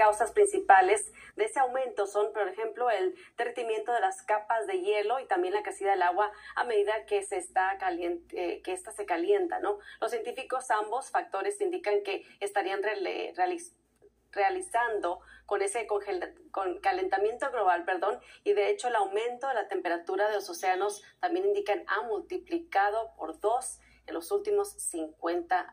causas principales de ese aumento son, por ejemplo, el derretimiento de las capas de hielo y también la crecida del agua a medida que se está caliente, eh, que esta se calienta, ¿no? Los científicos ambos factores indican que estarían realizando con ese con calentamiento global, perdón, y de hecho el aumento de la temperatura de los océanos también indican ha multiplicado por dos en los últimos 50